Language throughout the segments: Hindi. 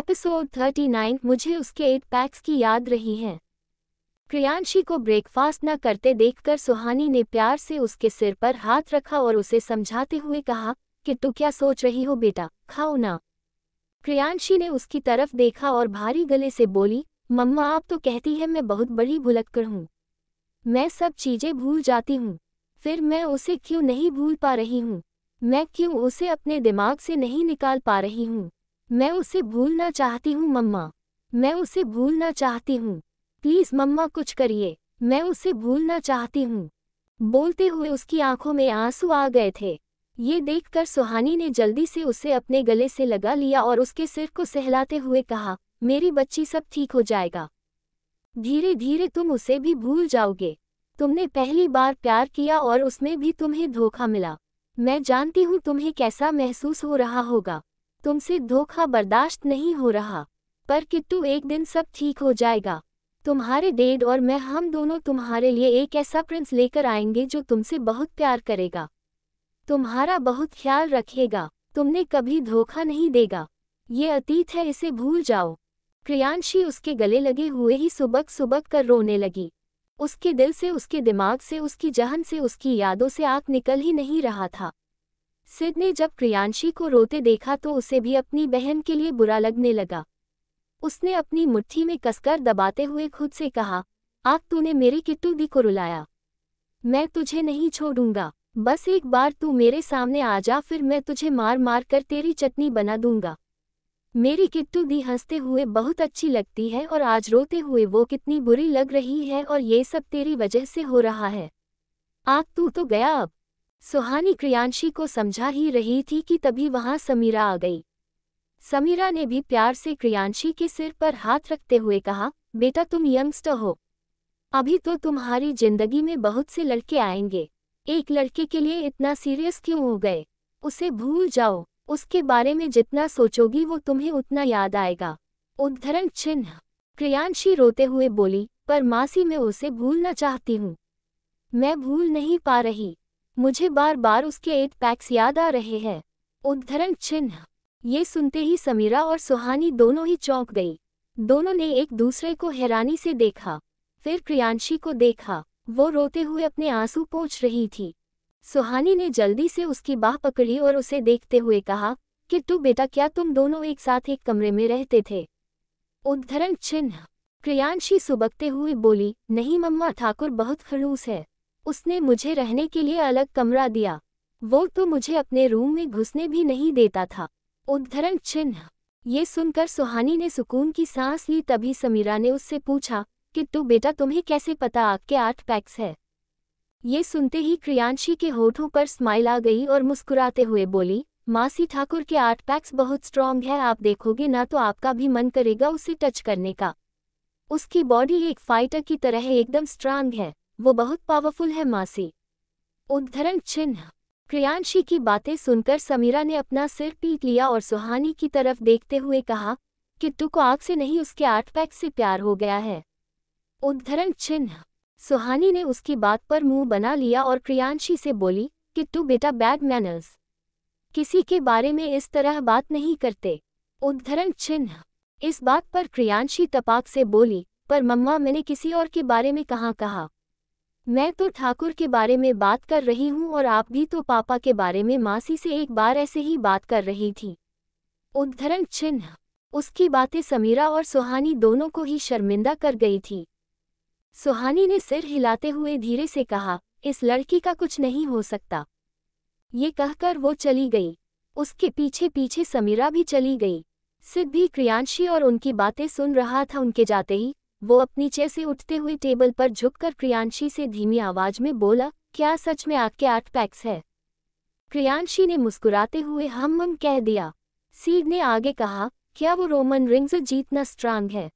एपिसोड 39 मुझे उसके एट पैक्स की याद रही है। क्रियांशी को ब्रेकफास्ट न करते देखकर सुहानी ने प्यार से उसके सिर पर हाथ रखा और उसे समझाते हुए कहा कि तू क्या सोच रही हो बेटा, खाओ ना। क्रियांशी ने उसकी तरफ़ देखा और भारी गले से बोली, मम्मा आप तो कहती है मैं बहुत बड़ी भुलक्कड़ हूँ। मैं सब चीज़ें भूल जाती हूँ, फिर मैं उसे क्यों नहीं भूल पा रही हूँ? मैं क्यों उसे अपने दिमाग से नहीं निकाल पा रही हूँ? मैं उसे भूलना चाहती हूँ, मम्मा। मैं उसे भूलना चाहती हूँ। प्लीज़, मम्मा, कुछ करिए। मैं उसे भूलना चाहती हूँ। बोलते हुए उसकी आँखों में आँसू आ गए थे। ये देखकर सुहानी ने जल्दी से उसे अपने गले से लगा लिया और उसके सिर को सहलाते हुए कहा, मेरी बच्ची सब ठीक हो जाएगा। धीरे धीरे तुम उसे भी भूल जाओगे। तुमने पहली बार प्यार किया और उसमें भी तुम्हें धोखा मिला। मैं जानती हूँ तुम्हें कैसा महसूस हो रहा होगा। तुमसे धोखा बर्दाश्त नहीं हो रहा, पर किट्टू एक दिन सब ठीक हो जाएगा। तुम्हारे डेड और मैं, हम दोनों तुम्हारे लिए एक ऐसा प्रिंस लेकर आएँगे जो तुमसे बहुत प्यार करेगा। तुम्हारा बहुत ख्याल रखेगा, तुमने कभी धोखा नहीं देगा। ये अतीत है, इसे भूल जाओ। क्रियांशी उसके गले लगे हुए ही सुबक सुबक कर रोने लगी। उसके दिल से, उसके दिमाग से, उसकी जहन से, उसकी यादों से आँख निकल ही नहीं रहा था। सिद ने जब क्रियांशी को रोते देखा तो उसे भी अपनी बहन के लिए बुरा लगने लगा। उसने अपनी मुट्ठी में कसकर दबाते हुए खुद से कहा आप तूने मेरी किट्टू दी को रुलाया। मैं तुझे नहीं छोड़ूँगा। बस एक बार तू मेरे सामने आ जा, फिर मैं तुझे मार मार कर तेरी चटनी बना दूँगा। मेरी किट्टू दी हँसते हुए बहुत अच्छी लगती है और आज रोते हुए वो कितनी बुरी लग रही है और ये सब तेरी वजह से हो रहा है। आग तू तो गया अब। सुहानी क्रियांशी को समझा ही रही थी कि तभी वहाँ समीरा आ गई। समीरा ने भी प्यार से क्रियांशी के सिर पर हाथ रखते हुए कहा, बेटा तुम यंगस्टर हो। अभी तो तुम्हारी ज़िंदगी में बहुत से लड़के आएँगे। एक लड़के के लिए इतना सीरियस क्यों हो गए? उसे भूल जाओ। उसके बारे में जितना सोचोगी वो तुम्हें उतना याद आएगा। उद्धरण चिन्ह क्रियांशी रोते हुए बोली, पर मासी मैं उसे भूलना चाहती हूँ। मैं भूल नहीं पा रही। मुझे बार बार उसके एट पैक्स याद आ रहे हैं। उद्धरण चिन्ह। ये सुनते ही समीरा और सुहानी दोनों ही चौंक गई। दोनों ने एक दूसरे को हैरानी से देखा, फिर क्रियांशी को देखा। वो रोते हुए अपने आँसू पोंछ रही थी। सुहानी ने जल्दी से उसकी बाह पकड़ी और उसे देखते हुए कहा, कि तू बेटा, क्या तुम दोनों एक साथ एक कमरे में रहते थे? उद्धरण चिन्ह। क्रियांशी सुबकते हुए बोली, नहीं मम्मा, ठाकुर बहुत खड़ूस है। उसने मुझे रहने के लिए अलग कमरा दिया। वो तो मुझे अपने रूम में घुसने भी नहीं देता था। उद्धरण चिन्ह। ये सुनकर सुहानी ने सुकून की सांस ली तभी समीरा ने उससे पूछा, कि तू बेटा तुम्हें कैसे पता आपके आठ पैक्स है? ये सुनते ही क्रियांशी के होठों पर स्माइल आ गई और मुस्कुराते हुए बोली, मासी ठाकुर के आर्ट पैक्स बहुत स्ट्रांग है, आप देखोगे ना तो आपका भी मन करेगा उसे टच करने का। उसकी बॉडी एक फाइटर की तरह एकदम स्ट्रांग है। वो बहुत पावरफुल है मासी। उद्धरण चिन्ह क्रियांशी की बातें सुनकर समीरा ने अपना सिर पीट लिया और सुहानी की तरफ़ देखते हुए कहा, किट्टू को आग से नहीं, उसके आर्ट पैक से प्यार हो गया है। उद्धरण चिन्ह सुहानी ने उसकी बात पर मुँह बना लिया और क्रियांशी से बोली कि तू बेटा बैड मैनर्स किसी के बारे में इस तरह बात नहीं करते। उद्धरण चिन्ह इस बात पर क्रियांशी तपाक से बोली, पर मम्मा, मैंने किसी और के बारे में कहाँ कहा? मैं तो ठाकुर के बारे में बात कर रही हूँ और आप भी तो पापा के बारे में मासी से एक बार ऐसे ही बात कर रही थी। उद्धरण चिन्ह। उसकी बातें समीरा और सुहानी दोनों को ही शर्मिंदा कर गई थी। सुहानी ने सिर हिलाते हुए धीरे से कहा, इस लड़की का कुछ नहीं हो सकता। ये कहकर वो चली गई। उसके पीछे पीछे समीरा भी चली गई। सिद्ध भी क्रियांशी और उनकी बातें सुन रहा था उनके जाते ही। वो अपनी चे से उठते हुए टेबल पर झुककर क्रियांशी से धीमी आवाज़ में बोला, क्या सच में आपके आठ पैक्स है? क्रियांशी ने मुस्कुराते हुए हम हम कह दिया। सीड ने आगे कहा, क्या वो रोमन रिंग्स जीतना स्ट्रांग है?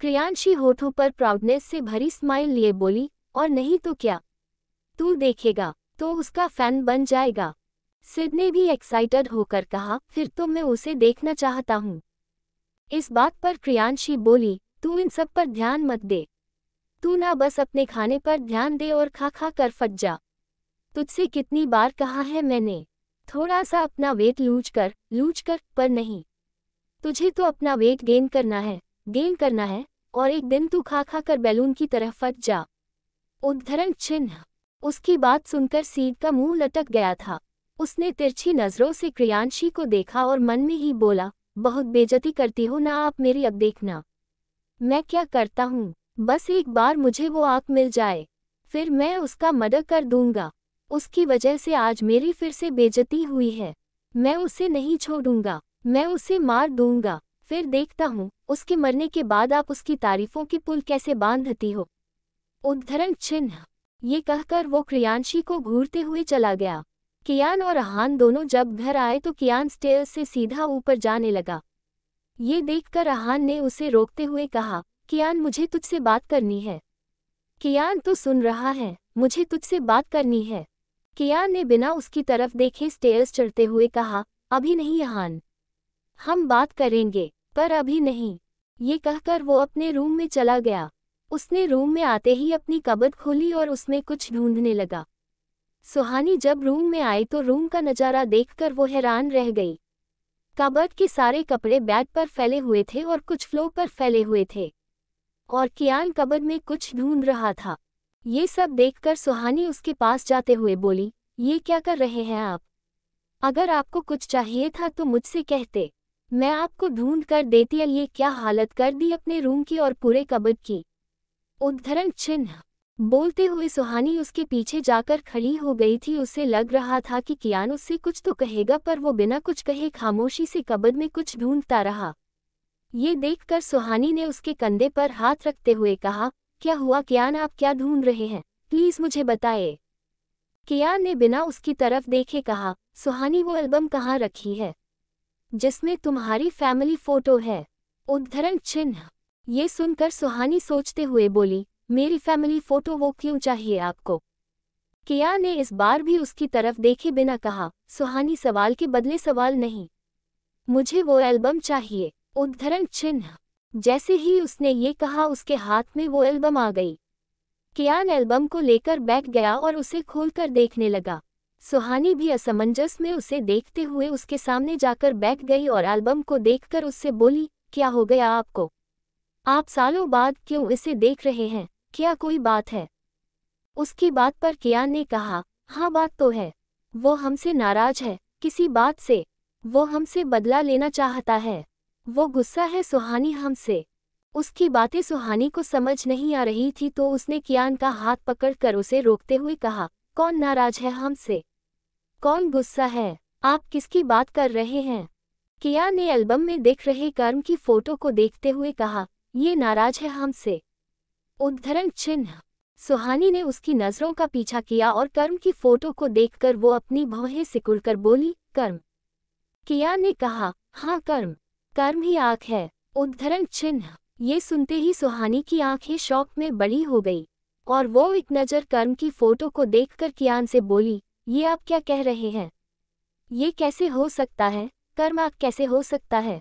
क्रियांशी होठों पर प्राउडनेस से भरी स्माइल लिए बोली, और नहीं तो क्या? तू देखेगा तो उसका फ़ैन बन जाएगा। सिड ने भी एक्साइटेड होकर कहा, फिर तो मैं उसे देखना चाहता हूँ। इस बात पर क्रियांशी बोली तू इन सब पर ध्यान मत दे। तू ना बस अपने खाने पर ध्यान दे और खा खा कर फट जा। तुझसे कितनी बार कहा है मैंने, थोड़ा सा अपना वेट लूज कर लूज कर, पर नहीं। तुझे तो अपना वेट गेन करना है, गेन करना है, और एक दिन तू खा खा कर बैलून की तरह फट जा। उद्धरण चिन्ह। उसकी बात सुनकर सीट का मुँह लटक गया था। उसने तिरछी नज़रों से क्रियांशी को देखा और मन में ही बोला, बहुत बेजती करती हो ना आप मेरी अब देखना। मैं क्या करता हूँ? बस एक बार मुझे वो आँख मिल जाए। फिर मैं उसका मदद कर दूँगा। उसकी वजह से आज मेरी फिर से बेजती हुई है। मैं उसे नहीं छोड़ूँगा। मैं उसे मार दूँगा। फिर देखता हूँ, उसके मरने के बाद आप उसकी तारीफों की पुल कैसे बांधती हो। उद्धरण चिन्ह। ये कहकर वो क्रियांशी को घूरते हुए चला गया। कियान और अहान दोनों जब घर आए तो कियान स्टेयर से सीधा ऊपर जाने लगा। ये देखकर अहान ने उसे रोकते हुए कहा, कियान मुझे तुझसे बात करनी है। कियान तो सुन रहा है, मुझे तुझसे बात करनी है। कियान ने बिना उसकी तरफ़ देखे स्टेयर्स चढ़ते हुए कहा, अभी नहीं अहान। हम बात करेंगे, पर अभी नहीं। ये कहकर वो अपने रूम में चला गया। उसने रूम में आते ही अपनी कबद खोली और उसमें कुछ ढूँढने लगा। सुहानी जब रूम में आई तो रूम का नज़ारा देखकर वो हैरान रह गई। कबर्ड के सारे कपड़े बैड पर फैले हुए थे और कुछ फ्लो पर फैले हुए थे। और कियान कबर्ड में कुछ ढूंढ रहा था। ये सब देखकर सुहानी उसके पास जाते हुए बोली, ये क्या कर रहे हैं आप? अगर आपको कुछ चाहिए था तो मुझसे कहते। मैं आपको ढूंढ कर देती ये क्या हालत कर दी अपने रूम की और पूरे कबड की। उद्धरण चिन्ह। बोलते हुए सुहानी उसके पीछे जाकर खड़ी हो गई थी। उसे लग रहा था कि कियान उससे कुछ तो कहेगा, पर वो बिना कुछ कहे खामोशी से कबद में कुछ ढूंढता रहा। ये देखकर सुहानी ने उसके कंधे पर हाथ रखते हुए कहा, क्या हुआ कियान? आप क्या ढूंढ रहे हैं? प्लीज़ मुझे बताए। कियान ने बिना उसकी तरफ़ देखे कहा, सुहानी, वो एल्बम कहाँ रखी है? जिसमें तुम्हारी फैमिली फ़ोटो है। उद्धरण चिन्ह। ये सुनकर सुहानी सोचते हुए बोली मेरी फैमिली फ़ोटो वो क्यों चाहिए आपको? किया ने इस बार भी उसकी तरफ़ देखे बिना कहा, सुहानी सवाल के बदले सवाल नहीं। मुझे वो एल्बम चाहिए, उद्धरण चिन्ह। जैसे ही उसने ये कहा, उसके हाथ में वो एल्बम आ गई। कियान एल्बम को लेकर बैठ गया और उसे खोलकर देखने लगा। सुहानी भी असमंजस में उसे देखते हुए उसके सामने जाकर बैठ गई और एल्बम को देखकर उससे बोली, क्या हो गया आपको? आप सालों बाद क्यों इसे देख रहे हैं? क्या कोई बात है? उसकी बात पर कियान ने कहा हाँ बात तो है। वो हमसे नाराज़ है, किसी बात से। वो हमसे बदला लेना चाहता है। वो गुस्सा है सुहानी हमसे। उसकी बातें सुहानी को समझ नहीं आ रही थी तो उसने कियान का हाथ पकड़कर उसे रोकते हुए कहा, कौन नाराज़ है हमसे? कौन गुस्सा है? आप किसकी बात कर रहे हैं? किया ने एल्बम में देख रहे कर्म की फ़ोटो को देखते हुए कहा, ये नाराज़ है हमसे। उद्धरण चिन्ह। सुहानी ने उसकी नज़रों का पीछा किया और कर्म की फ़ोटो को देखकर वो अपनी भौहें सिकुड़कर बोली, कर्म। किया ने कहा हाँ कर्म। कर्म ही आँख है। उद्धरण चिन्ह। ये सुनते ही सुहानी की आँखें शौक में बड़ी हो गई और वो एक नज़र कर्म की फ़ोटो को देखकर कियान से बोली, ये आप क्या कह रहे हैं? ये कैसे हो सकता है? कर्म आप कैसे हो सकता है?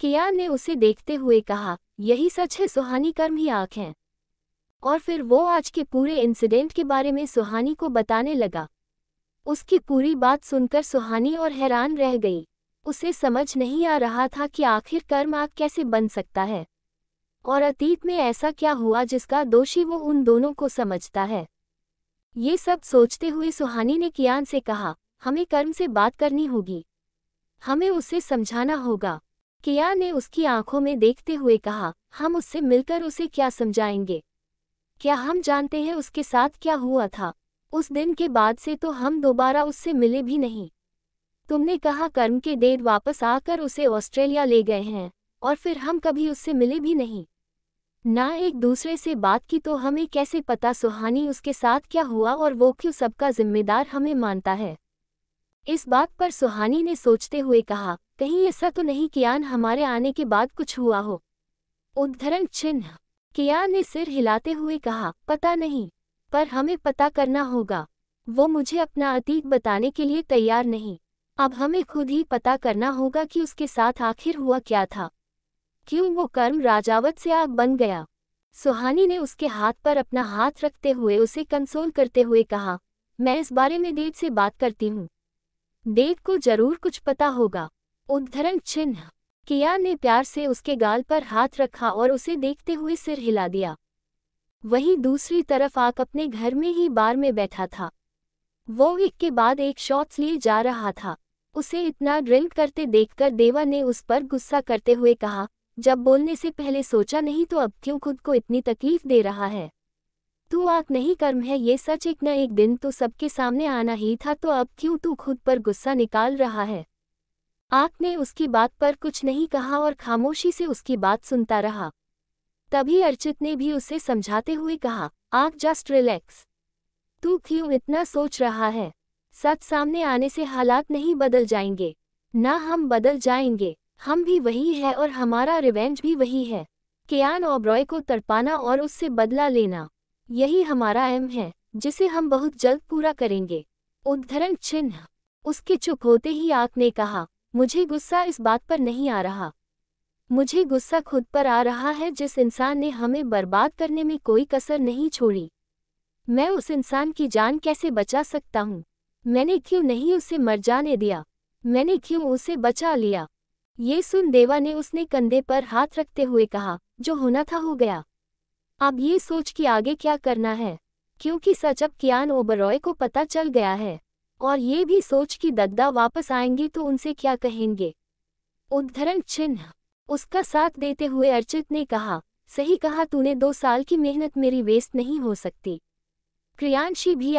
किया ने उसे देखते हुए कहा यही सच है, सुहानी कर्म ही आँख हैं। और फिर वो आज के पूरे इंसिडेंट के बारे में सुहानी को बताने लगा। उसकी पूरी बात सुनकर सुहानी और हैरान रह गई। उसे समझ नहीं आ रहा था कि आखिर कर्म आग कैसे बन सकता है। और अतीत में ऐसा क्या हुआ जिसका दोषी वो उन दोनों को समझता है। ये सब सोचते हुए सुहानी ने कियान से कहा, हमें कर्म से बात करनी होगी। हमें उसे समझाना होगा। कियान ने उसकी आँखों में देखते हुए कहा, हम उससे मिलकर उसे क्या समझाएँगे? क्या हम जानते हैं उसके साथ क्या हुआ था? उस दिन के बाद से तो हम दोबारा उससे मिले भी नहीं। तुमने कहा कर्म के डेढ़ वापस आकर उसे ऑस्ट्रेलिया ले गए हैं, और फिर हम कभी उससे मिले भी नहीं। ना एक दूसरे से बात की तो हमें कैसे पता सुहानी उसके साथ क्या हुआ और वो क्यों सबका जिम्मेदार हमें मानता है? इस बात पर सुहानी ने सोचते हुए कहा, कहीं ऐसा तो नहीं कियान हमारे आने के बाद कुछ हुआ हो? उद्धरण चिन्ह, कियान ने सिर हिलाते हुए कहा, पता नहीं, पर हमें पता करना होगा। वो मुझे अपना अतीत बताने के लिए तैयार नहीं। अब हमें खुद ही पता करना होगा कि उसके साथ आखिर हुआ क्या था। क्यों वो कर्म राजावत से आग बन गया? सुहानी ने उसके हाथ पर अपना हाथ रखते हुए उसे कंसोल करते हुए कहा, मैं इस बारे में देव से बात करती हूँ। देव को ज़रूर कुछ पता होगा। उद्धरण चिन्ह। किया ने प्यार से उसके गाल पर हाथ रखा और उसे देखते हुए सिर हिला दिया। वहीं दूसरी तरफ़ आक अपने घर में ही बार में बैठा था। वो एक के बाद एक शॉट्स लिए जा रहा था। उसे इतना ड्रिल करते देखकर देवा ने उस पर गुस्सा करते हुए कहा, जब बोलने से पहले सोचा नहीं तो अब क्यों खुद को इतनी तकलीफ़ दे रहा है? तू आक नहीं कर्म है, ये सच एक न एक दिन तो सबके सामने आना ही था तो अब क्यों तू खुद पर गुस्सा निकाल रहा है? आक ने उसकी बात पर कुछ नहीं कहा और खामोशी से उसकी बात सुनता रहा। तभी अर्चित ने भी उसे समझाते हुए कहा आक जस्ट रिलैक्स तू क्यों इतना सोच रहा है? सच सामने आने से हालात नहीं बदल जाएँगे। ना हम बदल जाएँगे। हम भी वही है और हमारा रिवेंज भी वही है। केयान ओब्रॉय को तड़पाना और उससे बदला लेना। यही हमारा एम है, जिसे हम बहुत जल्द पूरा करेंगे। उद्धरण चिन्ह। उसके चुप होते ही आँख ने कहा, मुझे गुस्सा इस बात पर नहीं आ रहा। मुझे गुस्सा खुद पर आ रहा है जिस इंसान ने हमें बर्बाद करने में कोई कसर नहीं छोड़ी। मैं उस इंसान की जान कैसे बचा सकता हूँ? मैंने क्यों नहीं उसे मर जाने दिया? मैंने क्यों उसे बचा लिया? ये सुन देवा ने उसने कंधे पर हाथ रखते हुए कहा, जो होना था हो गया। अब ये सोच कि आगे क्या करना है? क्योंकि सच अब कियान ओबरॉय को पता चल गया है। और ये भी सोच कि दद्दा वापस आएँगे तो उनसे क्या कहेंगे? उद्धरण चिन्ह। उसका साथ देते हुए अर्चित ने कहा, सही कहा तूने, दो साल की मेहनत मेरी वेस्ट नहीं हो सकती। क्रियांशी भी